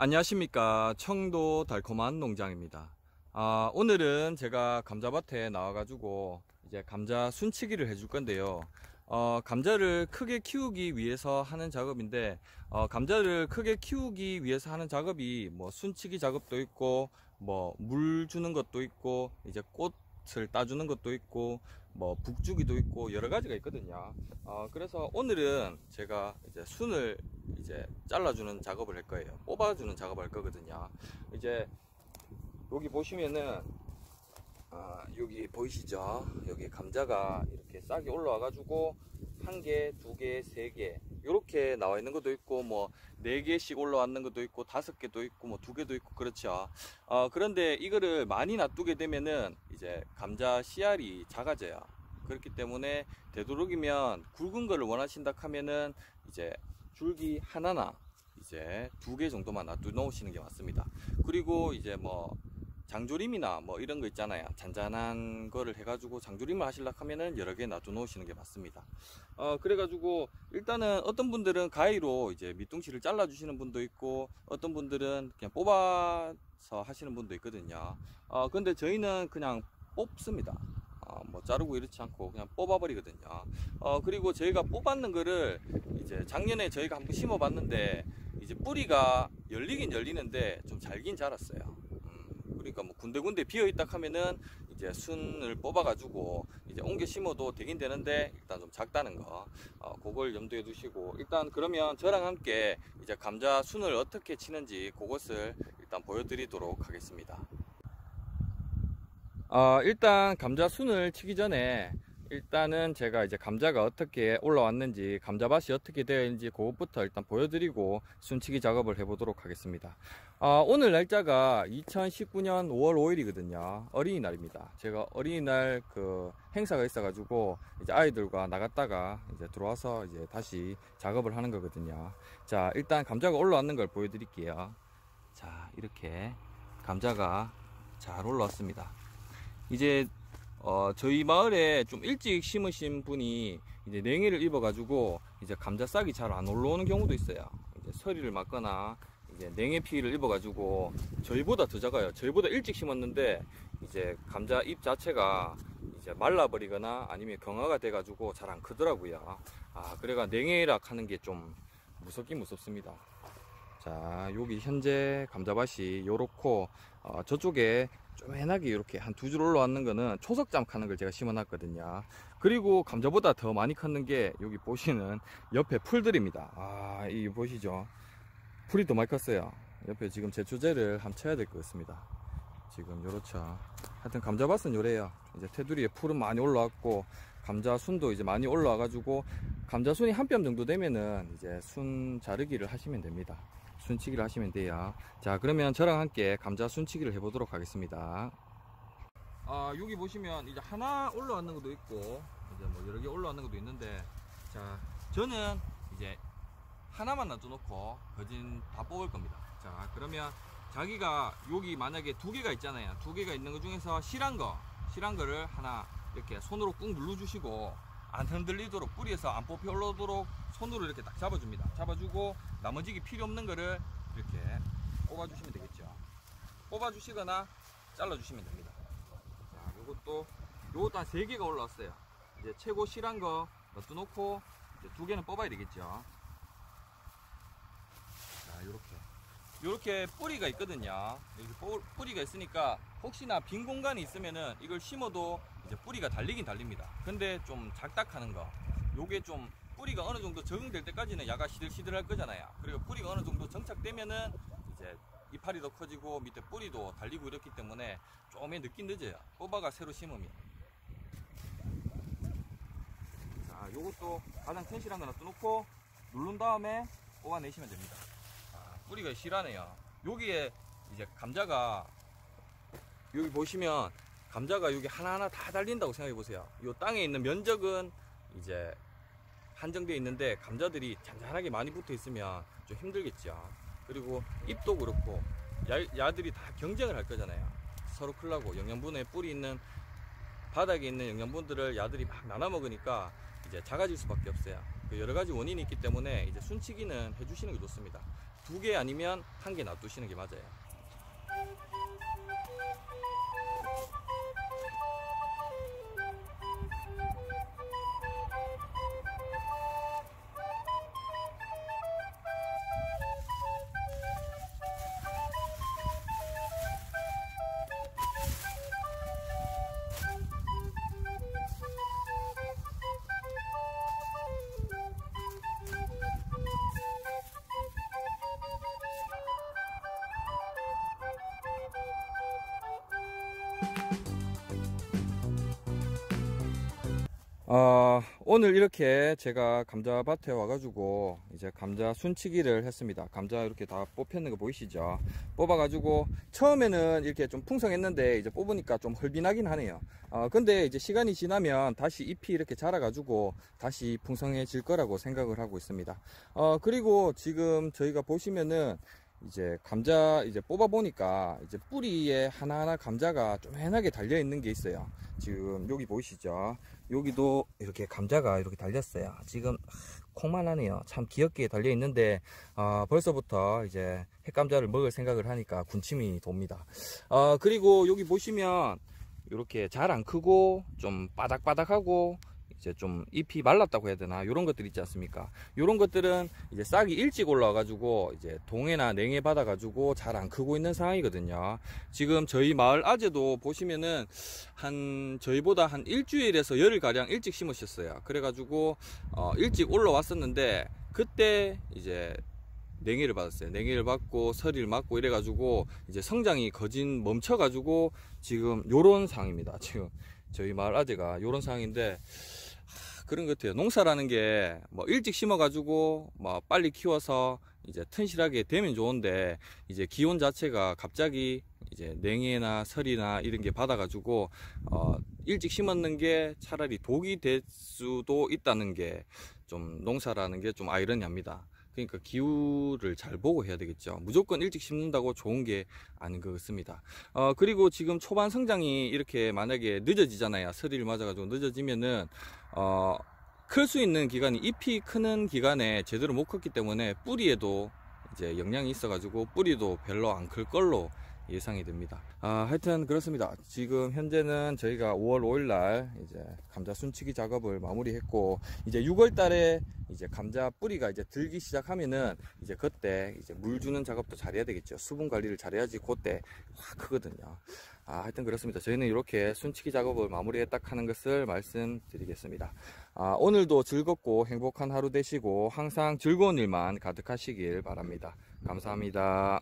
안녕하십니까. 청도 달콤한 농장입니다. 아, 오늘은 제가 감자밭에 나와 가지고 이제 감자 순치기를 해줄 건데요. 어, 감자를 크게 키우기 위해서 하는 작업인데 어, 감자를 크게 키우기 위해서 하는 작업이 뭐 순치기 작업도 있고 뭐 물 주는 것도 있고 이제 꽃을 따주는 것도 있고 뭐 북주기도 있고 여러 가지가 있거든요 어, 그래서 오늘은 제가 이제 순을 이제 잘라주는 작업을 할 거예요. 뽑아주는 작업을 할 거거든요. 이제 여기 보시면은 아, 여기 보이시죠? 여기 감자가 이렇게 싹이 올라와 가지고 한 개, 두 개, 세 개, 이렇게 나와 있는 것도 있고, 뭐, 네 개씩 올라왔는 것도 있고, 다섯 개도 있고, 뭐, 두 개도 있고, 그렇죠. 어, 그런데 이거를 많이 놔두게 되면은, 이제 감자 씨알이 작아져요. 그렇기 때문에, 되도록이면 굵은 거를 원하신다 하면은, 이제 줄기 하나나 이제 두 개 정도만 놔두 놓으시는 게 맞습니다. 그리고 이제 뭐 장조림이나 뭐 이런 거 있잖아요. 잔잔한 거를 해가지고 장조림을 하실라 하면은 여러 개 놔두 놓으시는 게 맞습니다. 어, 그래가지고 일단은 어떤 분들은 가위로 이제 밑둥치를 잘라 주시는 분도 있고 어떤 분들은 그냥 뽑아서 하시는 분도 있거든요. 어, 근데 저희는 그냥 뽑습니다. 어, 뭐 자르고 이렇지 않고 그냥 뽑아 버리거든요. 어, 그리고 저희가 뽑았는 거를 이제 작년에 저희가 한번 심어 봤는데 이제 뿌리가 열리긴 열리는데 좀 잘긴 자랐어요. 음, 그러니까 뭐 군데군데 비어 있다 하면은 이제 순을 뽑아 가지고 이제 옮겨 심어도 되긴 되는데 일단 좀 작다는 거, 어, 그걸 염두에 두시고 일단 그러면 저랑 함께 이제 감자 순을 어떻게 치는지 그것을 일단 보여드리도록 하겠습니다. 어, 일단 감자 순을 치기 전에 일단은 제가 이제 감자가 어떻게 올라왔는지 감자밭이 어떻게 되어 있는지 그것부터 일단 보여드리고 순치기 작업을 해보도록 하겠습니다. 어, 오늘 날짜가 2019년 5월 5일이거든요. 어린이날입니다. 제가 어린이날 그 행사가 있어 가지고 이제 아이들과 나갔다가 이제 들어와서 이제 다시 작업을 하는 거거든요. 자 일단 감자가 올라왔는 걸 보여드릴게요. 자 이렇게 감자가 잘 올라왔습니다. 이제 어, 저희 마을에 좀 일찍 심으신 분이 이제 냉해를 입어가지고 이제 감자 싹이 잘 안 올라오는 경우도 있어요. 이제 서리를 맞거나 이제 냉해 피해를 입어가지고 저희보다 더 작아요. 저희보다 일찍 심었는데 이제 감자 잎 자체가 이제 말라버리거나 아니면 경화가 돼가지고 잘 안 크더라고요. 아, 그래가 냉해락 하는 게 좀 무섭긴 무섭습니다. 자, 여기 현재 감자밭이 요렇고, 어, 저쪽에 쪼매나게 이렇게 한 두 줄 올라왔는 거는 초석잠 하는 걸 제가 심어 놨거든요. 그리고 감자보다 더 많이 컸는 게 여기 보시는 옆에 풀들입니다. 아 이게 보시죠? 풀이 더 많이 컸어요. 옆에 지금 제초제를 한번 쳐야 될 것 같습니다. 지금 요렇죠. 하여튼 감자밭은 요래요. 이제 테두리에 풀은 많이 올라왔고 감자 순도 이제 많이 올라와 가지고 감자 순이 한 뼘 정도 되면은 이제 순 자르기를 하시면 됩니다 순치기를 하시면 돼요. 자 그러면 저랑 함께 감자 순치기를 해보도록 하겠습니다. 아 여기 보시면 이제 하나 올라왔는 것도 있고 이제 뭐 여러 개 올라왔는 것도 있는데 자 저는 이제 하나만 놔둬놓고 거진 다 뽑을 겁니다. 자 그러면 자기가 여기 만약에 두 개가 있잖아요. 두 개가 있는 것 중에서 실한 거 실한 거를 하나 이렇게 손으로 꾹 눌러 주시고 안 흔들리도록 뿌리에서 안 뽑혀 올라오도록 손으로 이렇게 딱 잡아줍니다. 잡아주고 나머지 필요 없는 거를 이렇게 뽑아주시면 되겠죠. 뽑아주시거나 잘라주시면 됩니다. 자 요것도 요것도 한 3개가 올라왔어요. 이제 최고 실한 거 넣어놓고 이제 두 개는 뽑아야 되겠죠. 자 요렇게. 요렇게 뿌리가 있거든요. 이렇게 뿌리가 있으니까 혹시나 빈 공간이 있으면은 이걸 심어도 이제 뿌리가 달리긴 달립니다. 근데 좀 작닥하는 거 요게 좀 뿌리가 어느 정도 적응될 때까지는 야가 시들시들 할 거잖아요. 그리고 뿌리가 어느 정도 정착되면은 이제 이파리 더 커지고 밑에 뿌리도 달리고 이렇기 때문에 조금의 늦긴 늦어요. 뽑아가 새로 심으면. 자 요것도 가장 튼실한 거 놔둬놓고 누른 다음에 뽑아내시면 됩니다. 아, 뿌리가 실하네요. 여기에 이제 감자가 여기 보시면 감자가 여기 하나하나 다 달린다고 생각해 보세요. 이 땅에 있는 면적은 이제 한정되어 있는데 감자들이 잔잔하게 많이 붙어 있으면 좀 힘들겠죠. 그리고 잎도 그렇고 야, 들이다 경쟁을 할 거잖아요. 서로 클라고 영양분에 뿌리 있는 바닥에 있는 영양분들을 야들이 막 나눠 먹으니까 이제 작아질 수밖에 없어요. 그 여러 가지 원인이 있기 때문에 이제 순치기는 해주시는 게 좋습니다. 두 개 아니면 한 개 놔두시는 게 맞아요. 어, 오늘 이렇게 제가 감자밭에 와가지고 이제 감자 순치기를 했습니다. 감자 이렇게 다 뽑혔는 거 보이시죠? 뽑아가지고 처음에는 이렇게 좀 풍성했는데 이제 뽑으니까 좀 헐빈하긴 하네요. 어, 근데 이제 시간이 지나면 다시 잎이 이렇게 자라가지고 다시 풍성해질 거라고 생각을 하고 있습니다. 어, 그리고 지금 저희가 보시면은 이제 감자 이제 뽑아 보니까 이제 뿌리에 하나하나 감자가 쪼매하게 달려 있는 게 있어요. 지금 여기 보이시죠? 여기도 이렇게 감자가 이렇게 달렸어요. 지금 콩만 하네요. 참 귀엽게 달려 있는데 어, 벌써부터 이제 핵감자를 먹을 생각을 하니까 군침이 돕니다. 어, 그리고 여기 보시면 이렇게 잘 안 크고 좀 바닥바닥하고 이제 좀 잎이 말랐다고 해야 되나 이런 것들 있지 않습니까 이런 것들은 이제 싹이 일찍 올라와 가지고 이제 동해나 냉해 받아 가지고 잘 안 크고 있는 상황이거든요 지금 저희 마을 아재도 보시면은 한 저희보다 한 일주일에서 열흘 가량 일찍 심으셨어요 그래 가지고 어 일찍 올라왔었는데 그때 이제 냉해를 받았어요. 냉해를 받고 서리를 맞고 이래가지고 이제 성장이 거진 멈춰가지고 지금 요런 상황입니다. 지금 저희 마을 아재가 요런 상황인데 그런 것 같아요. 농사라는 게 뭐 일찍 심어가지고 뭐 빨리 키워서 이제 튼실하게 되면 좋은데 이제 기온 자체가 갑자기 이제 냉해나 설이나 이런 게 받아가지고 어 일찍 심었는 게 차라리 독이 될 수도 있다는 게 좀 농사라는 게 좀 아이러니합니다. 그러니까 기후를 잘 보고 해야 되겠죠. 무조건 일찍 심는다고 좋은 게 아닌 것 같습니다. 어, 그리고 지금 초반 성장이 이렇게 만약에 늦어지잖아요. 서리를 맞아가지고 늦어지면은, 어, 클 수 있는 기간이 잎이 크는 기간에 제대로 못 컸기 때문에 뿌리에도 이제 영향이 있어가지고 뿌리도 별로 안 클 걸로 예상이 됩니다. 아, 하여튼 그렇습니다. 지금 현재는 저희가 5월 5일 날 이제 감자 순치기 작업을 마무리했고 이제 6월 달에 이제 감자 뿌리가 이제 들기 시작하면은 이제 그때 이제 물 주는 작업도 잘해야 되겠죠. 수분 관리를 잘해야지 그때 확 크거든요. 아, 하여튼 그렇습니다. 저희는 이렇게 순치기 작업을 마무리했다 하는 것을 말씀드리겠습니다. 아, 오늘도 즐겁고 행복한 하루 되시고 항상 즐거운 일만 가득하시길 바랍니다. 감사합니다.